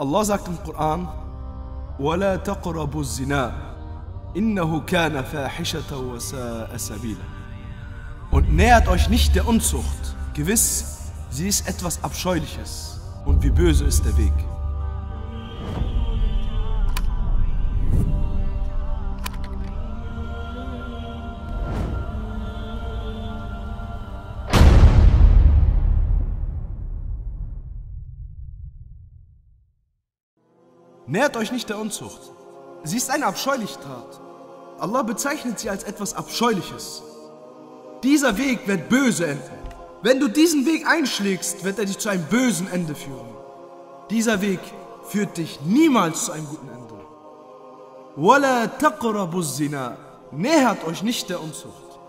Allah sagt im Koran, وَلَا تَقْرَبُوا الزِّنَا إِنَّهُ كَانَ فَاحِشَةً وَسَاءَ سَبِيلًا Und nähert euch nicht der Unzucht. Gewiss, sie ist etwas Abscheuliches. Und wie böse ist der Weg. Nähert euch nicht der Unzucht. Sie ist eine abscheuliche Tat. Allah bezeichnet sie als etwas Abscheuliches. Dieser Weg wird böse enden. Wenn du diesen Weg einschlägst, wird er dich zu einem bösen Ende führen. Dieser Weg führt dich niemals zu einem guten Ende. Wala taqrabu zina. Nähert euch nicht der Unzucht.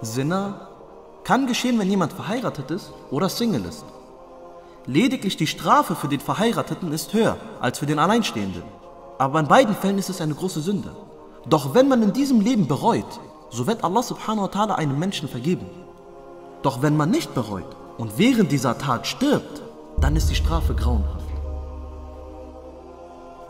Sinna kann geschehen, wenn jemand verheiratet ist oder Single ist. Lediglich die Strafe für den Verheirateten ist höher als für den Alleinstehenden. Aber in beiden Fällen ist es eine große Sünde. Doch wenn man in diesem Leben bereut, so wird Allah subhanahu wa ta'ala einem Menschen vergeben. Doch wenn man nicht bereut und während dieser Tat stirbt, dann ist die Strafe grauenhaft.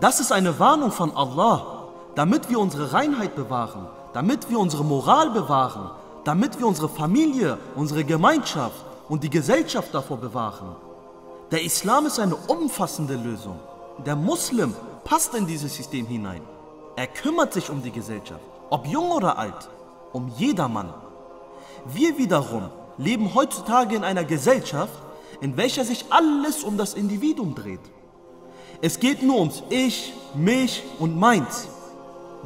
Das ist eine Warnung von Allah, damit wir unsere Reinheit bewahren, damit wir unsere Moral bewahren, damit wir unsere Familie, unsere Gemeinschaft und die Gesellschaft davor bewahren. Der Islam ist eine umfassende Lösung. Der Muslim passt in dieses System hinein. Er kümmert sich um die Gesellschaft, ob jung oder alt, um jedermann. Wir wiederum leben heutzutage in einer Gesellschaft, in welcher sich alles um das Individuum dreht. Es geht nur ums Ich, mich und meins.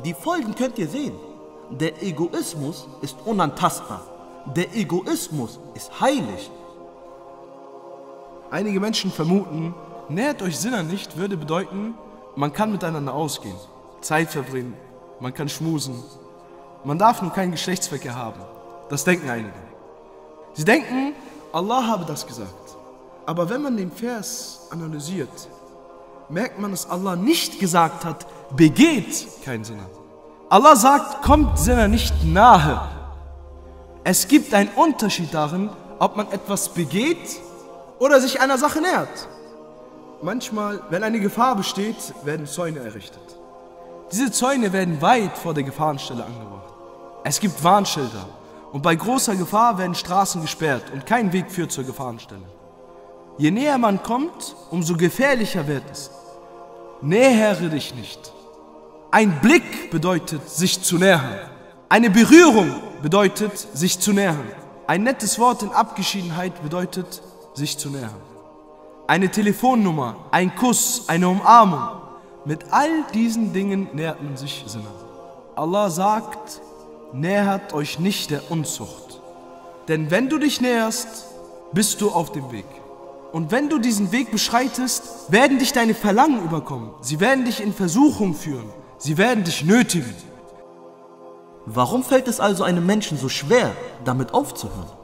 Die Folgen könnt ihr sehen. Der Egoismus ist unantastbar. Der Egoismus ist heilig. Einige Menschen vermuten, nähert euch Sinner nicht würde bedeuten, man kann miteinander ausgehen, Zeit verbringen, man kann schmusen. Man darf nur keinen Geschlechtsverkehr haben. Das denken einige. Sie denken, Allah habe das gesagt. Aber wenn man den Vers analysiert, merkt man, dass Allah nicht gesagt hat, begeht kein Sinner. Allah sagt, kommt Sinner nicht nahe. Es gibt einen Unterschied darin, ob man etwas begeht oder sich einer Sache nähert. Manchmal, wenn eine Gefahr besteht, werden Zäune errichtet. Diese Zäune werden weit vor der Gefahrenstelle angebracht. Es gibt Warnschilder und bei großer Gefahr werden Straßen gesperrt und kein Weg führt zur Gefahrenstelle. Je näher man kommt, umso gefährlicher wird es. Nähere dich nicht. Ein Blick bedeutet, sich zu nähern. Eine Berührung bedeutet, sich zu nähern. Ein nettes Wort in Abgeschiedenheit bedeutet, sich zu nähern. Eine Telefonnummer, ein Kuss, eine Umarmung. Mit all diesen Dingen nähert man sich Sinne. Allah sagt, nähert euch nicht der Unzucht. Denn wenn du dich näherst, bist du auf dem Weg. Und wenn du diesen Weg beschreitest, werden dich deine Verlangen überkommen. Sie werden dich in Versuchung führen. Sie werden dich nötigen. Warum fällt es also einem Menschen so schwer, damit aufzuhören?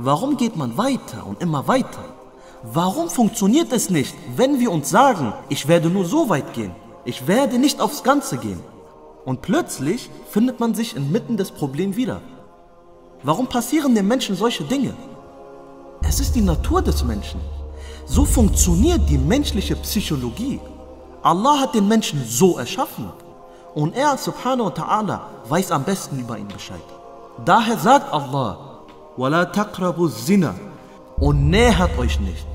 Warum geht man weiter und immer weiter? Warum funktioniert es nicht, wenn wir uns sagen, ich werde nur so weit gehen, ich werde nicht aufs Ganze gehen? Und plötzlich findet man sich inmitten des Problems wieder. Warum passieren den Menschen solche Dinge? Es ist die Natur des Menschen. So funktioniert die menschliche Psychologie. Allah hat den Menschen so erschaffen. Und er, subhanahu wa ta'ala, weiß am besten über ihn Bescheid. Daher sagt Allah, وَلَا تَقْرَبُوا الزِّنَا und nähert euch nicht.